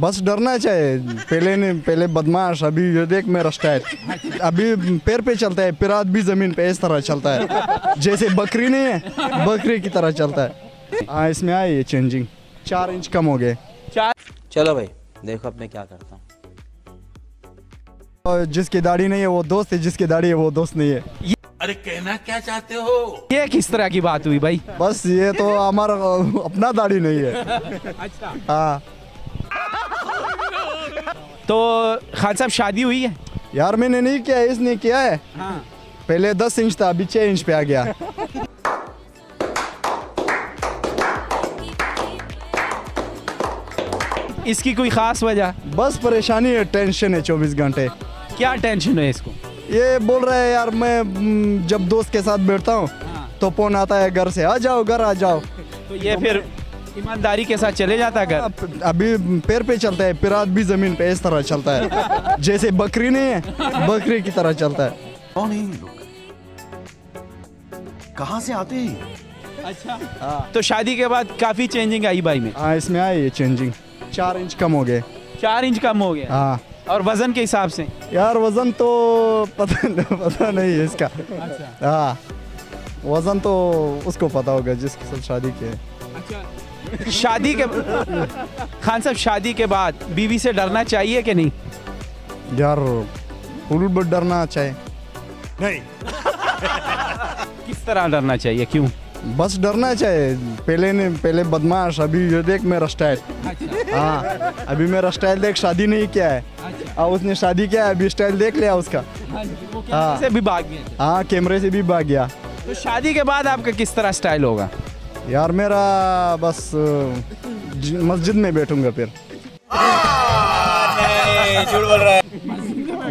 बस डरना चाहिए। पहले ने पहले बदमाश अभी ये देख मेरा स्टाइल अभी पैर पे चलता है फिर भी ज़मीन पे इस तरह चलता है। जैसे बकरी नहीं है बकरी की तरह चलता है। हाँ इसमें आई है चेंजिंग चार इंच कम हो गए। चार चलो भाई देखो अब मैं क्या करता हूँ। जिसकी दाढ़ी नहीं है वो दोस्त है जिसकी दाढ़ी है वो दोस्त नहीं है। अरे कहना क्या चाहते हो? ये किस तरह की बात हुई भाई? बस ये तो हमारा अपना दाढ़ी नहीं है। अच्छा। हाँ। तो खान साहब शादी हुई है? यार मैंने नहीं किया इसने किया है। हाँ। पहले दस इंच था अभी छः इंच पे आ गया। इसकी कोई खास वजह? बस परेशानी है टेंशन है चौबीस घंटे। क्या टेंशन है इसको? ये बोल रहा है यार मैं जब दोस्त के साथ बैठता हूँ हाँ। तो फ़ोन आता है घर से आ जाओ घर आ जाओ। तो ये फिर ईमानदारी के साथ चले जाता घर? अब- अभी पैर पे चलता है फिर भी ज़मीन पे इस तरह चलता है। जैसे बकरी नहीं है बकरी की तरह चलता है। कौन है ये लोग? कहाँ से आते हैं अच्छा। तो शादी के बाद काफ़ी चेंजिंग आई भाई में? हाँ इसमें आई है चेंजिंग चार इंच कम हो गए। चार इंच कम हो गया? हाँ। और वज़न के हिसाब से? यार वज़न तो पता पता नहीं है इसका। हाँ। वज़न तो उसको पता होगा जिसके साथ शादी की है। शादी के खान साहब शादी के बाद बीवी से डरना चाहिए कि नहीं? यार फुल डरना चाहिए। नहीं। किस तरह डरना चाहिए? क्यों? बस डरना चाहिए। पहले ने पहले बदमाश अभी ये देख मेरा स्टाइल हाँ अभी मेरा स्टाइल देख शादी नहीं किया है। हाँ उसने शादी किया है अभी स्टाइल देख लिया उसका। हाँ से भी भाग गया। हाँ कैमरे से भी भाग गया। तो शादी के बाद आपका किस तरह स्टाइल होगा? यार मेरा बस मस्जिद में बैठूँगा फिर।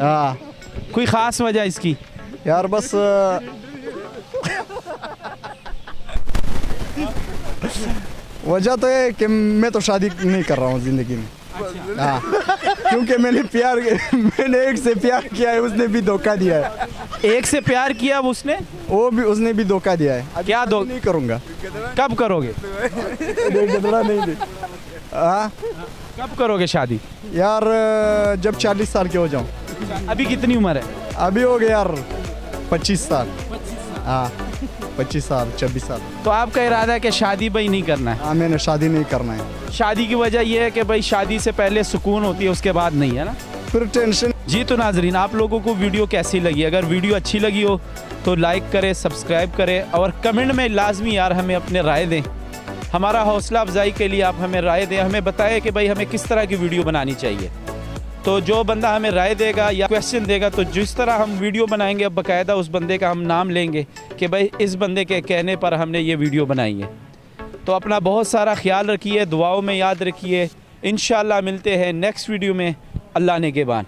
हाँ। कोई खास वजह इसकी? यार बस वजह तो है कि मैं तो शादी नहीं कर रहा हूँ ज़िंदगी में। हाँ। क्योंकि मैंने प्यार मैंने एक से प्यार किया है उसने भी धोखा दिया है। एक से प्यार किया अब उसने? वो भी उसने भी धोखा दिया है। क्या दो नहीं करूँगा। कब करोगे? नहीं हाँ? कब करोगे शादी? यार जब चालीस साल के हो जाऊँ। अभी कितनी उम्र है? अभी हो गए यार पच्चीस साल। हाँ पच्चीस साल छब्बीस साल। तो आपका इरादा है कि शादी भाई नहीं करना है? हाँ मैंने शादी नहीं करना है। शादी की वजह यह है कि भाई शादी से पहले सुकून होती है उसके बाद नहीं है ना? फिर टेंशन जी तो नाजरीन, आप लोगों को वीडियो कैसी लगी? अगर वीडियो अच्छी लगी हो तो लाइक करें सब्सक्राइब करें और कमेंट में लाजमी यार हमें अपने राय दें। हमारा हौसला अफजाई के लिए आप हमें राय दें, हमें बताएँ कि भाई हमें किस तरह की वीडियो बनानी चाहिए। तो जो बंदा हमें राय देगा या क्वेश्चन देगा तो जिस तरह हम वीडियो बनाएँगे, अब बाकायदा उस बंदे का हम नाम लेंगे कि भाई इस बंदे के कहने पर हमने ये वीडियो बनाई है। तो अपना बहुत सारा ख्याल रखिए, दुआओं में याद रखिए। इन मिलते हैं नेक्स्ट वीडियो में। अल्लाह ने के बान